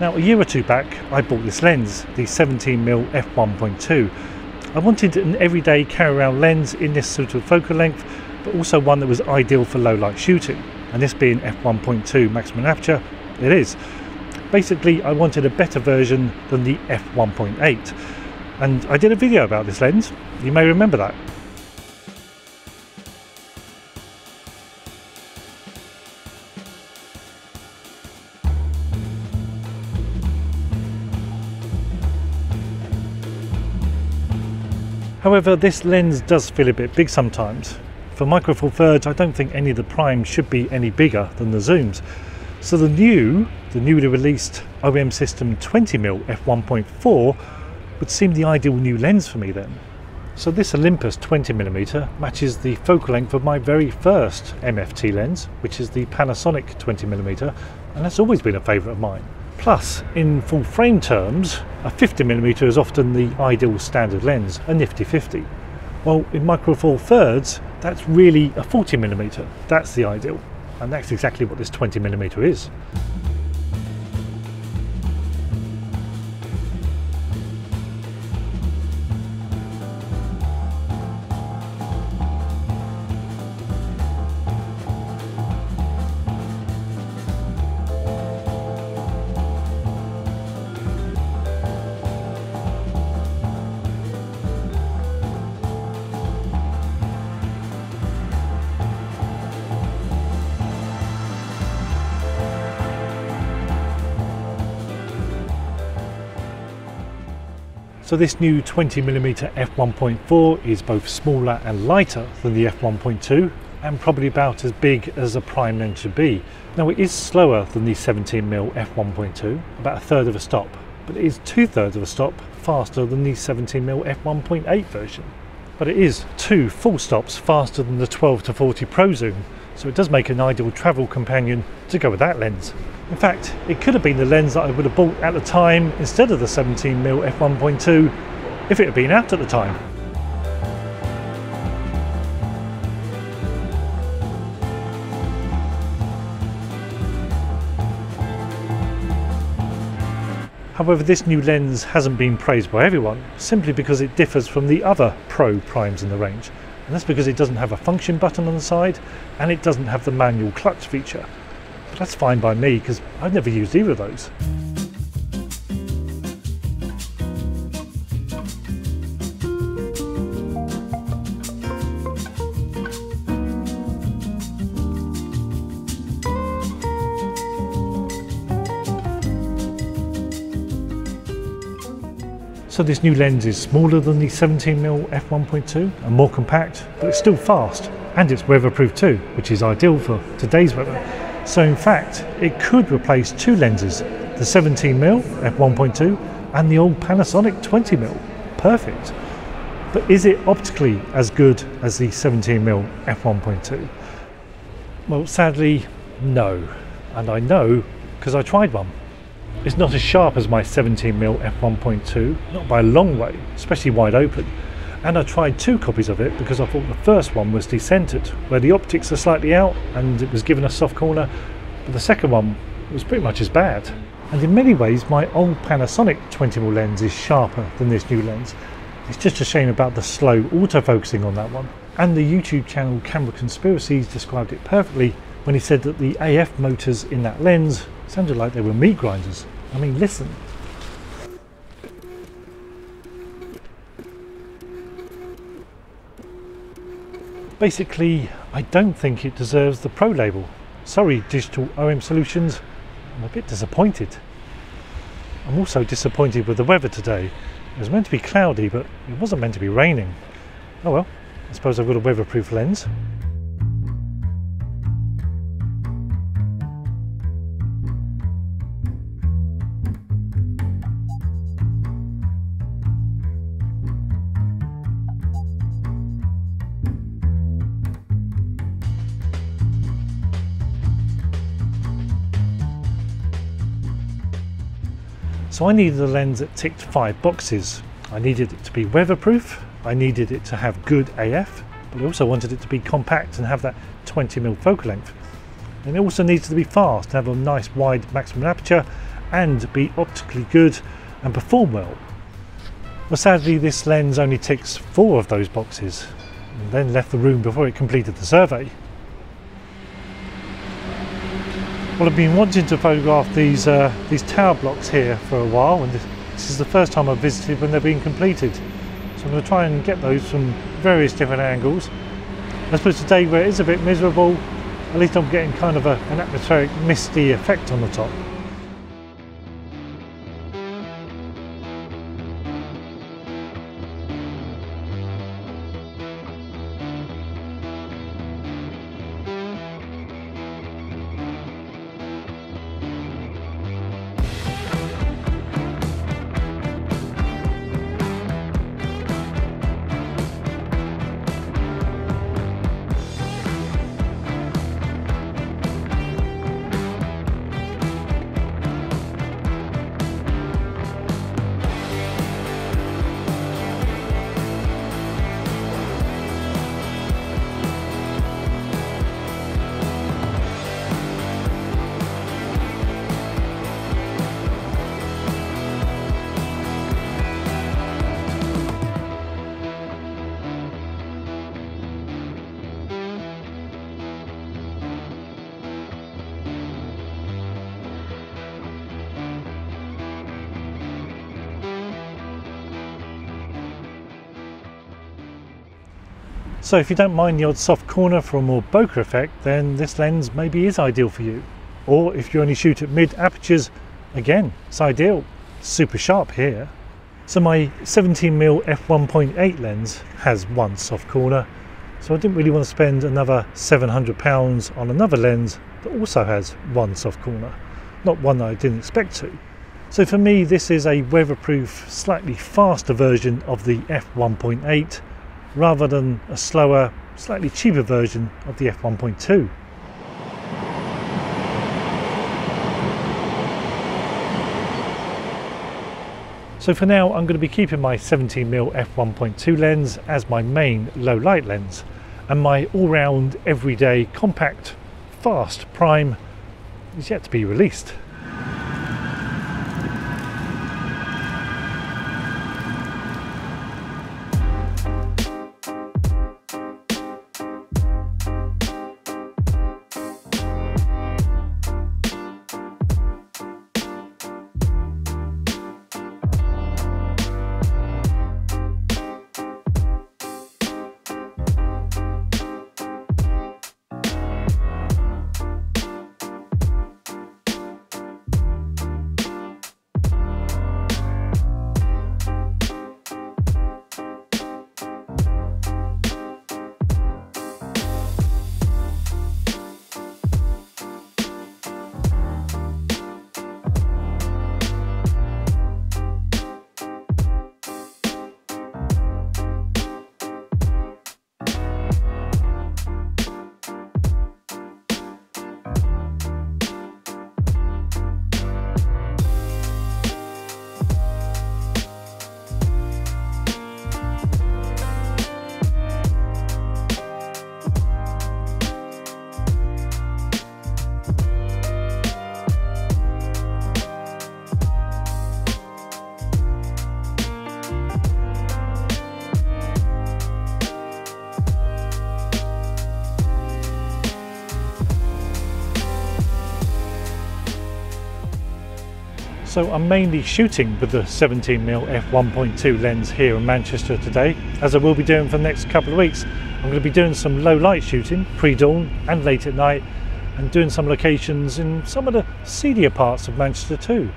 Now a year or two back I bought this lens, the 17mm f1.2. I wanted an everyday carry around lens in this sort of focal length but also one that was ideal for low light shooting and this being f1.2 maximum aperture it is. Basically I wanted a better version than the f1.8 and I did a video about this lens, you may remember that. However, this lens does feel a bit big sometimes. For Micro Four Thirds, I don't think any of the primes should be any bigger than the zooms. So the new, the newly released OM System 20mm f1.4 would seem the ideal new lens for me then. So this Olympus 20mm matches the focal length of my very first MFT lens, which is the Panasonic 20mm, and that's always been a favourite of mine. Plus, in full frame terms, a 50mm is often the ideal standard lens, a nifty 50. Well, in Micro Four Thirds, that's really a 40mm. That's the ideal, and that's exactly what this 20mm is. So this new 20mm f1.4 is both smaller and lighter than the f1.2 and probably about as big as a prime lens should be. Now it is slower than the 17mm f1.2, about a third of a stop, but it is two thirds of a stop faster than the 17mm f1.8 version. But it is two full stops faster than the 12 to 40 Pro Zoom, so it does make an ideal travel companion to go with that lens. In fact, it could have been the lens that I would have bought at the time instead of the 17mm f1.2 if it had been out at the time. However, this new lens hasn't been praised by everyone, simply because it differs from the other Pro primes in the range. And that's because it doesn't have a function button on the side, and it doesn't have the manual clutch feature. But that's fine by me because I've never used either of those. So this new lens is smaller than the 17mm f1.2 and more compact, but it's still fast and it's weatherproof too, which is ideal for today's weather. So in fact, it could replace two lenses, the 17mm f1.2 and the old Panasonic 20mm. Perfect. But is it optically as good as the 17mm f1.2? Well, sadly, no. And I know because I tried one. It's not as sharp as my 17mm f1.2, not by a long way, especially wide open. And I tried two copies of it because I thought the first one was decentered, where the optics are slightly out and it was given a soft corner, but the second one was pretty much as bad. And in many ways, my old Panasonic 20mm lens is sharper than this new lens. It's just a shame about the slow autofocusing on that one. And the YouTube channel Camera Conspiracies described it perfectly when he said that the AF motors in that lens sounded like they were meat grinders. I mean, listen, Basically, I don't think it deserves the Pro label. Sorry, Digital OM Solutions, I'm a bit disappointed. I'm also disappointed with the weather today. It was meant to be cloudy, but it wasn't meant to be raining. Oh well, I suppose I've got a weatherproof lens. So I needed a lens that ticked five boxes. I needed it to be weatherproof, I needed it to have good AF, but I also wanted it to be compact and have that 20mm focal length. And it also needs to be fast, to have a nice wide maximum aperture and be optically good and perform well. Well sadly this lens only ticks four of those boxes and then left the room before it completed the survey. Well I've been wanting to photograph these, uh, these tower blocks here for a while and this is the first time I've visited when they're being completed. So I'm going to try and get those from various different angles. I suppose today where it is a bit miserable, at least I'm getting kind of a, an atmospheric misty effect on the top. So if you don't mind the odd soft corner for a more bokeh effect, then this lens maybe is ideal for you. Or if you only shoot at mid apertures, again, it's ideal. Super sharp here. So my 17mm f1.8 lens has one soft corner, so I didn't really want to spend another 700 pounds on another lens that also has one soft corner. Not one that I didn't expect to. So for me, this is a weatherproof, slightly faster version of the f1.8 rather than a slower, slightly cheaper version of the f1.2. So for now I'm going to be keeping my 17mm f1.2 lens as my main low light lens and my all-round everyday compact fast prime is yet to be released. So I'm mainly shooting with the 17mm f1.2 lens here in Manchester today, as I will be doing for the next couple of weeks. I'm going to be doing some low light shooting, pre-dawn and late at night, and doing some locations in some of the seedier parts of Manchester too.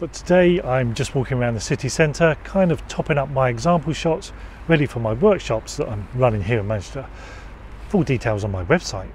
But today I'm just walking around the city centre, kind of topping up my example shots, ready for my workshops that I'm running here in Manchester. Full details on my website.